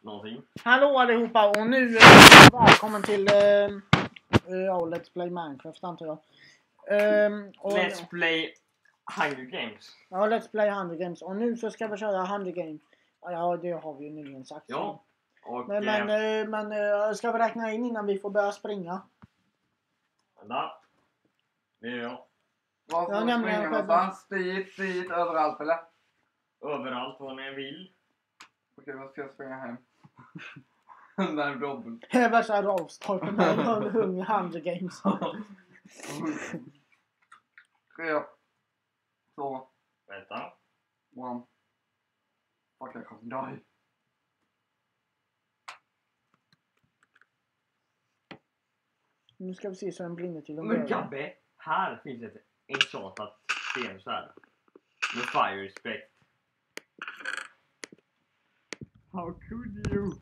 Någonting. Hallå allihopa och nu eh, välkommen till eh, eh, ja, Let's Play Minecraft antar jag. Ehm, och, Let's play Hunger Games. Ja, Let's Play Hunger Games och nu så ska vi köra Hunger Games. Ja, det har vi ju nyligen sagt. Ja. Och... Men, men, eh, men eh, ska vi räkna in innan vi får börja springa? Vänta. Det är jag. Var får Ja, vi springa någonstans? Dit, dit, överallt eller? Överallt vad ni vill. Okej, då ska jag springa hem. Den där dobbel. Det är värsta ravstarten med Hunger Hunger Games. Tre, två, Vänta. one. Fuck, jag kommer die. Nu ska vi se så den brinner till och Men med. Gabbe, här finns ett enchantat stensvärd. Med fire respect. How could you?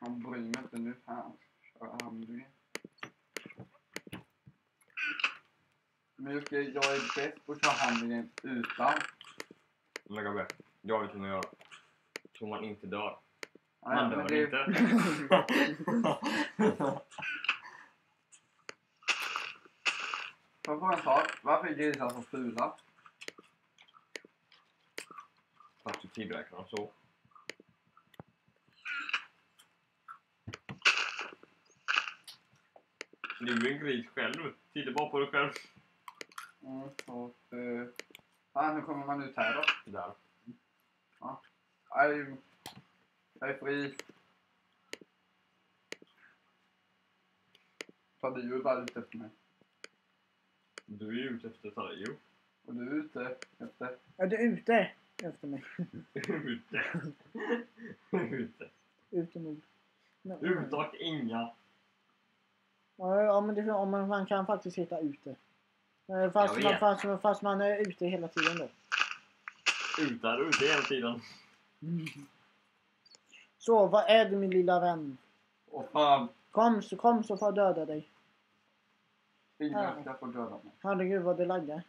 Han bryr mig inte nu. Här. Kör hamburgare. Men Jocke, jag är bäst på att köra hamburgaren utan. Men Gabbe, jag vet hur man gör. Så man inte dör. Man men dör det- inte. Får jag fråga en sak? Varför är grisar så fula? Dem så. Du är en gris själv. Titta bara på dig själv. Mm, så att... Uh, ah, nu kommer man ut här då. Där. Nej, jag är fri. Så du är ju bara ute efter mig. Du är ju ute efter Tario. Och du är ute efter... Är du ute efter mig? Ute. Ute. Nog. Men- Ute och inga. Ja, men det, ja, men man kan faktiskt hitta ute. Eh, Fast, man, fast, fast man är ute hela tiden då. Ute är ute hela tiden. Så, vad är du min lilla vän? Åh fan! Kom så, kom så får jag döda dig. Ingen ska få döda mig. Herregud vad det laggar.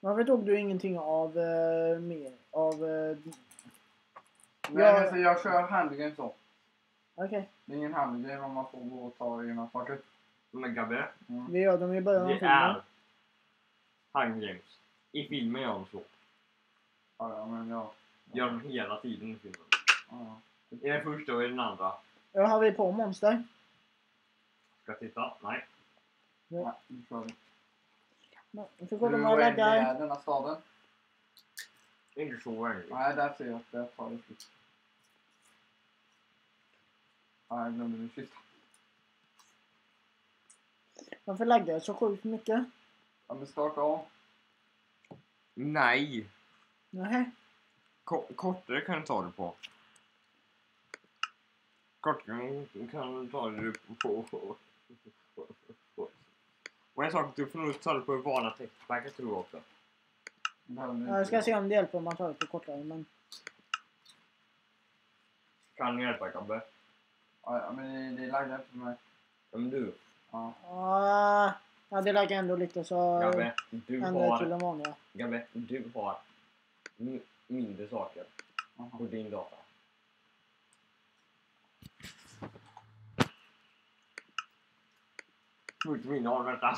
Varför tog du ingenting av eh, mer? Av... Eh, Nej, Ja. men så jag kör handlingen så. Okej, Det är ingen handling om man får gå och ta egna saker. Men Gabbe, Mm. det gör de i början av det filmen. är Hunger Games. I filmen gör de så. Ja, ja, men ja. Gör de hela tiden i filmen. ja. I den första och i den andra. Ja, har vi på monster? Ska jag titta? Nej. Nej, nu kör vi. Nej, Om jag oändlig är laggar. denna staden? Inte så oändligt. Nej, där ser jag att det tar det slut. Nej, jag glömde min kista. Varför laggar jag så sjukt mycket? Ja, men starta om. Nej! Nähä. Ko- kortare kan du ta det på. Kortare kan du ta det på. Och en sak, du får nog ta det på vana textpacket tror jag också. Ja, Jag ska se om det hjälper om man tar det på kortare men... Kan ni hjälpa Gabbe? Ja, ja, men det, det laggar inte för mig. Ja, Men du, Ja. Ah, Ja, det laggar ändå lite så... Gabbe, du Ändå till har, vanliga. Gabbe, du har mi- mindre saker på din data. Fullt minne har detta.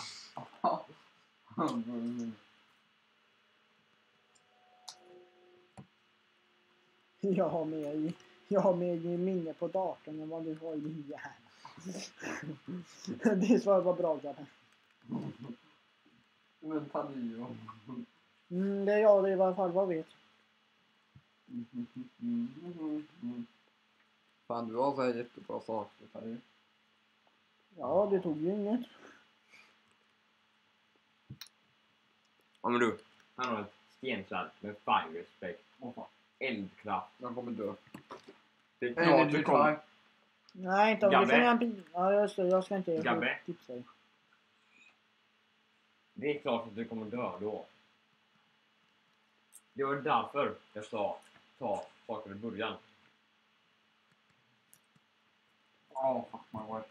Jag har mer, i- jag har mer i minne på datorn än vad du har i din hjärna. det svaret var bra Gabbe. Men Tadio. Mm, det är jag i varje fall, vad vet. Fan, du har så här jättebra saker Tadio. Ja, det tog ju inget. Ja men du, han har ett stensvärd med fire respect. Åh fan, Eldkraft. jag kommer dö. Det är klart du kommer... Nej, inte om du Gabbe. får en bil. Ja, just det. Jag ska inte Gabbe. tipsa dig. Det är klart att du kommer dö då. Det var därför jag sa ta saker i början. Ja, fuck my wife.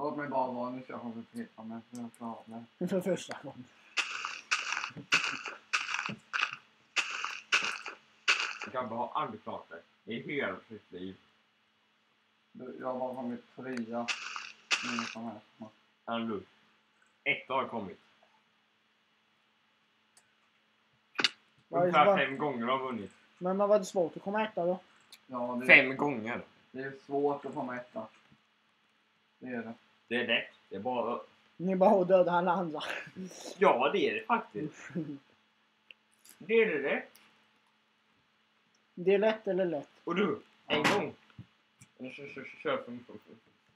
Låt mig bara vara, nu ska jag koncentrera mig. så Jag klarar av det. För första gången. Gabbe har aldrig klarat det i hela sitt liv. Du, Jag var på mitt trea. Ingen som helst. Han är lugn. Ett har kommit. Vad är det Ungefär fem gånger har vunnit. Men vad var det svårt att komma etta då? Ja, det, Fem gånger. det är svårt att få med etta. Det är det. Det är lätt. Det är bara... Ni bara att döda alla andra. Ja, det är det faktiskt. Det är det det. Det är lätt eller lätt. Och du, en gång. Jag för, för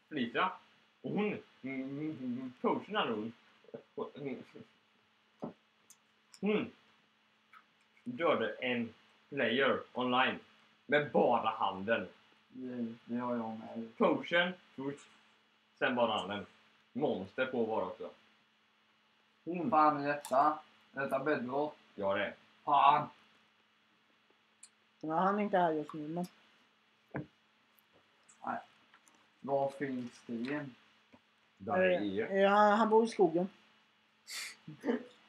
Felicia. Och hon, mm, mm, mm, coachen hade hon. Hon dödade en player online. Med bara handen. Det, det har jag med. Coachen sen bara handen. Monster på var också. Hon, Fan är detta? Är detta bedrock? ja det. Fan! Ja, han är inte här just nu men. Var finns Sten? Där är E. Eh, han, han bor i skogen.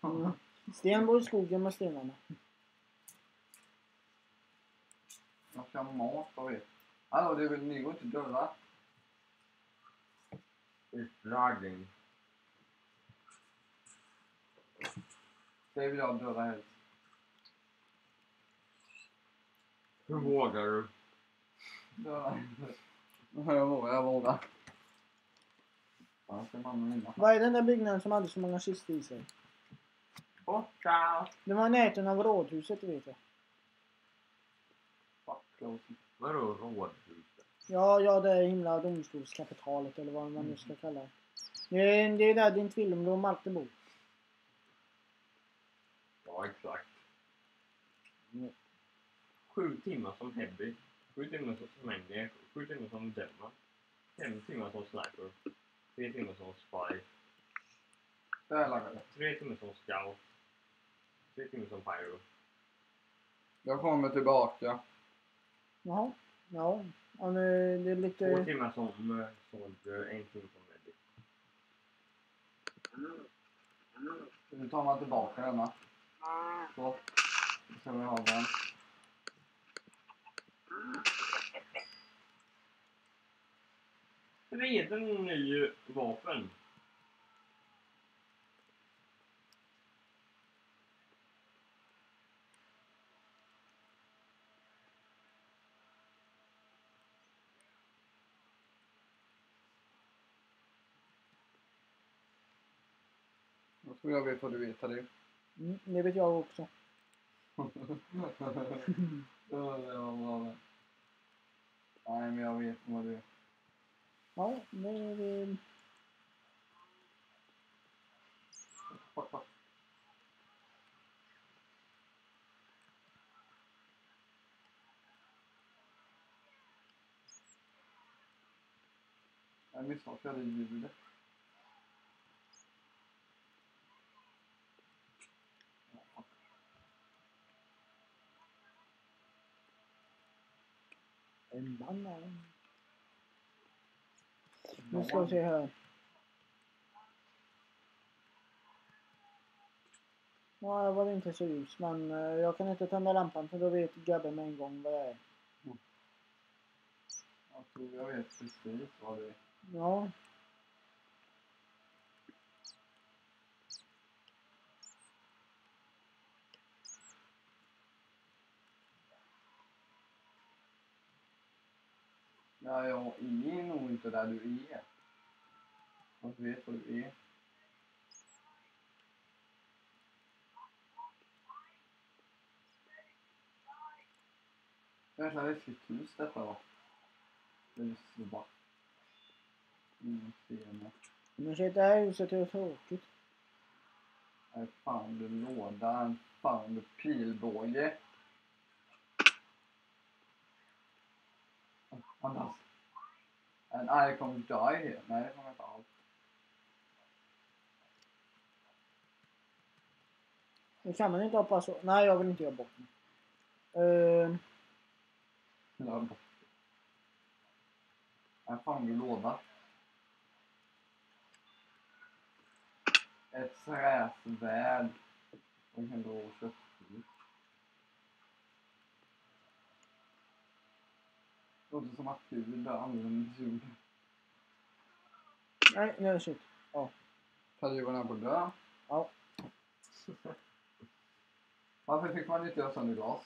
Mm. Sten bor i skogen med stenarna. Jag ska ha mat och vet. Hallå, det är väl ni går inte dörrar? Utdragning. Det vill jag dörra helst. Hur vågar du? Jag vågar, jag vågar. Ja, ska man vinna. Vad är den där byggnaden som hade så många kistor i sig? Borta! Det var i närheten av rådhuset vet jag. Fuck, close. Vadå rådhuset? Ja, ja det är himla domstolskapitalet eller vad man nu ska kalla det. Det är, det är där din tvillingbror Malte bor. Ja, exakt. Mm. Sju timmar som Heavy. Sju timmar som Maniac. Sju timmar som Demma. Fem timmar som Sniper. Tre timmar som Spy. Tre timmar som Scout. Tre timmar som Pyro. Jag kommer tillbaka. Jaha. Ja ja nu, det är Två timmar som eh, En timme som Medic. Nu tar man tillbaka denna. Så. Nu ska vi ha den. Redan ny vapen. Jag vet vad du vet det. Mm, det vet jag också. Ja, det var bra det. Nej, men jag vet vad det är. Ja, det, det, Fuck, fuck. Jag misslyckades i ljudet. En banan. Nu ska vi se här. Ja, jag var inte så ljus men eh, jag kan inte tända lampan för då vet Gabbe med en gång vad jag är. Jag tror jag vet precis vad det är. Ja. Ja, jag är nog inte där du är. Jag vet vad du är. Jävla läskigt hus detta var. Det är svart. Ingen ser mig. Men shit, det här huset är tråkigt. Här fan du låda, fan du pilbåge. Andas. En I come die here. Nej, det kommer inte alls. Nu kan man inte hoppa så. Nej, jag vill inte göra bort mig. Uh, Ja. Här fan du låda. Ett träsvärd. Och en rå Låter som att Gud använder jorden. Nej, nu är det slut. Perioden är på dö. Ja. Varför fick man inte göra sönder glas?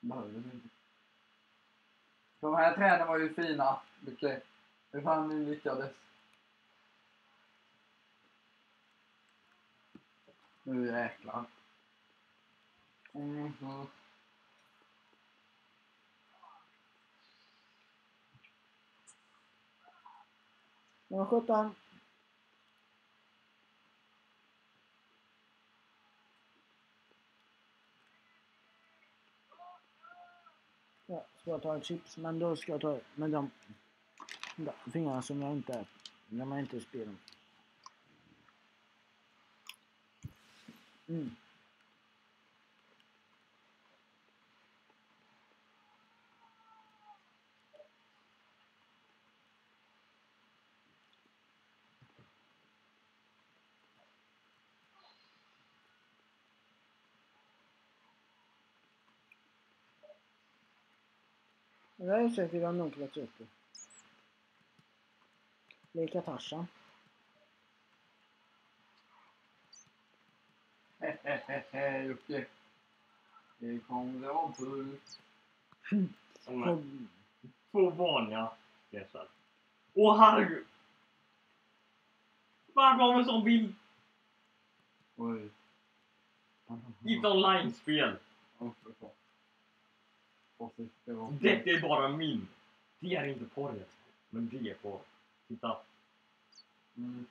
Behövdes inte. De här träden var ju fina. Okej. Hur fan ni lyckades. Nu jäklar. Mm -hmm. Nummer 17. Ja, ska jag ta ett chips, men då ska jag ta med de, de fingrarna som jag inte, när man inte spelar. Mm. Det här är säkert upp på. Leka Tarzan. Hehehehe Jocke. Det kommer är Och, två vanliga gräsvärd. Åh herregud! Varför har vi en sån bild? Oj. Inte online-spel. Det är bara min. Det är inte porret. Men det är porr. Titta. Mm.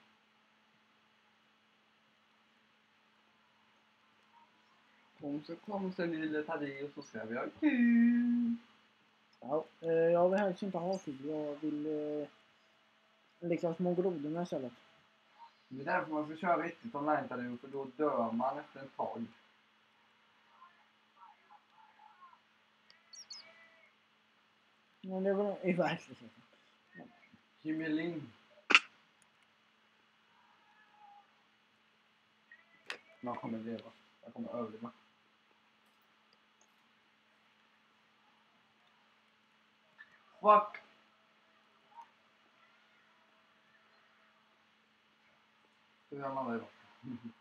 Kom så kom så lille Taddeo så ska vi ha kul. ja, eh, jag vill helst inte ha kul. Jag vill eh, leka små grodorna istället. Det är därför man ska köra riktigt online Taddeo för då dör man efter ett tag. Men det var i verkligheten. Jimmy Lind. Jag kommer leva. Jag kommer överleva. Fuck! Så jag landar i vatten.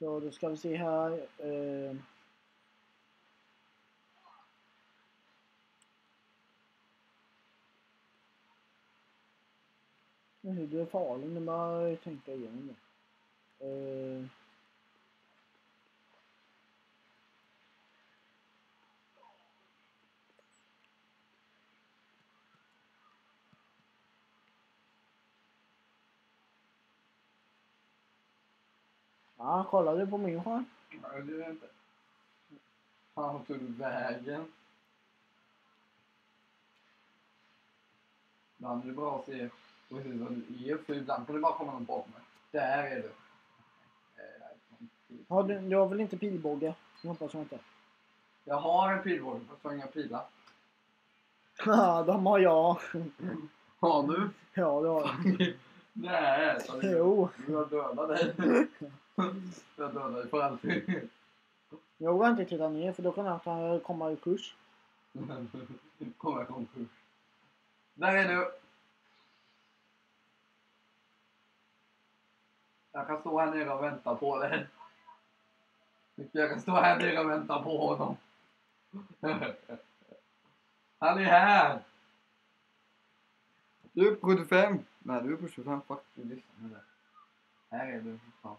Så då ska vi se här. Eh, Men du är farlig när jag tänka igenom det. Eh, ja, kollar du på min skärm? Nej, det är inte. Fan, tog vägen? Ibland är det bra att se precis vad du är, för ibland kan det bara komma någon bakom mig. Där är du. Har du, du har väl inte pilbåge? Jag hoppas jag inte. Jag har en pilbåge, fast jag har inga pilar. Ja, de har jag. Har du? Ja, det har jag. Nej, så det- Jo. jag dödar dig. Jag dödar för alltid. Jag vågar inte titta ner för då kan kan komma i kurs. Kommer jag konkurs. Där är du. Jag kan stå här nere och vänta på dig. Jag kan stå här nere och vänta på honom. Han är här! Du är på 75. Nej, du är på 25. Fuck, du lyssnar. Här är du. Fan.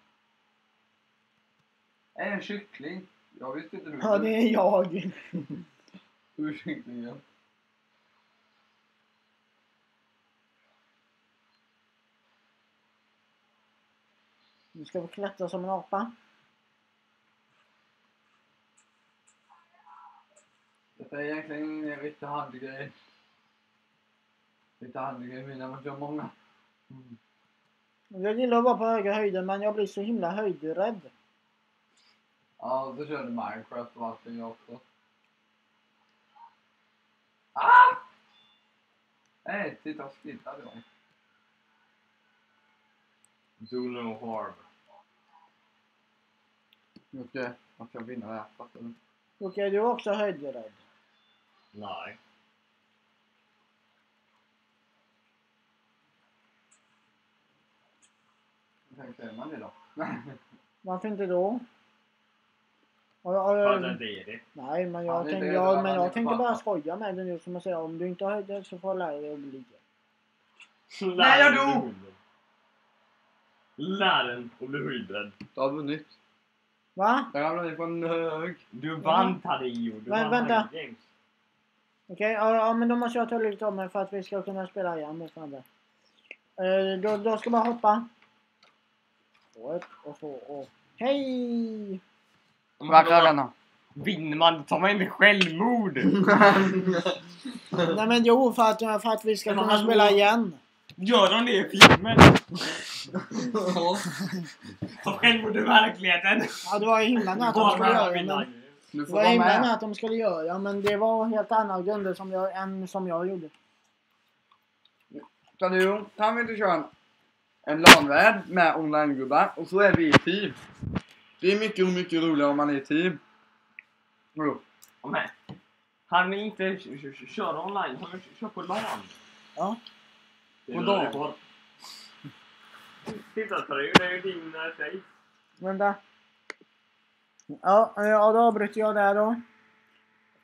Är det en kyckling? Jag visste inte. Ja, det är jag. Ur kycklingen. Nu ska vi klättra som en apa. Detta är egentligen ingen riktig handgrej. Lite handgrej mina, men jag många. Mm. Jag gillar att vara på höga höjder men jag blir så himla höjdrädd. Ja, då körde Minecraft och allting jag också. Ah! Nej, titta vad det var. Do no harm. Jocke, man ska vinna det här. Fattar du? Okej, du är också höjdrädd. Nej. Hur säger man det då? Varför inte då? Och, och, är det. nej, men jag, tänk, jag, men jag tänker bara skoja med dig nu som jag säger. Om du inte har höjdrädd så får du lära dig att det. Nej, jag dog! Lär den att bli höjdrädd. Du har vunnit. Va? Jag ramlade ner på en hög. Du vann Taddeo. Du vann vänta. Okej, ja, ja, men då måste jag ta lite av mig för att vi ska kunna spela igen mot varandra. Eh, då, då ska jag bara hoppa. Och ett, och så, och hej! Rackarna. Vinner man tar man inte självmord. Nej men jo, för att, för att vi ska Men kunna hallå? spela igen. Gör de det i filmen? Ta självmord i verkligheten. Ja, det var ju himla nära att de skulle göra det. Men, Du det får var vara himla nära med. att de skulle göra men det var helt andra grunder som jag, än som jag gjorde. Tadeo, kan vi inte köra en, en LAN-värld med online-gubbar och så är vi i team. Det är mycket, mycket roligare om man är i team. Jo. Men, han vill inte köra online, han vill köra på LAN. Ja. Det är På rekord. Titta Taddeo, det är ju din eh, tjej. Vänta. Ja, eh, ja då avbryter jag där då.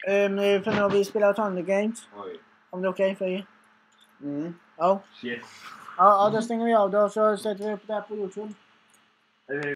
Um, för nu har vi spelat Thunder Games. Oj. Om det är okej för er. Mm. Ja. Shit. Ja, ja, då stänger vi av då så sätter vi upp det här på Youtube. Eh,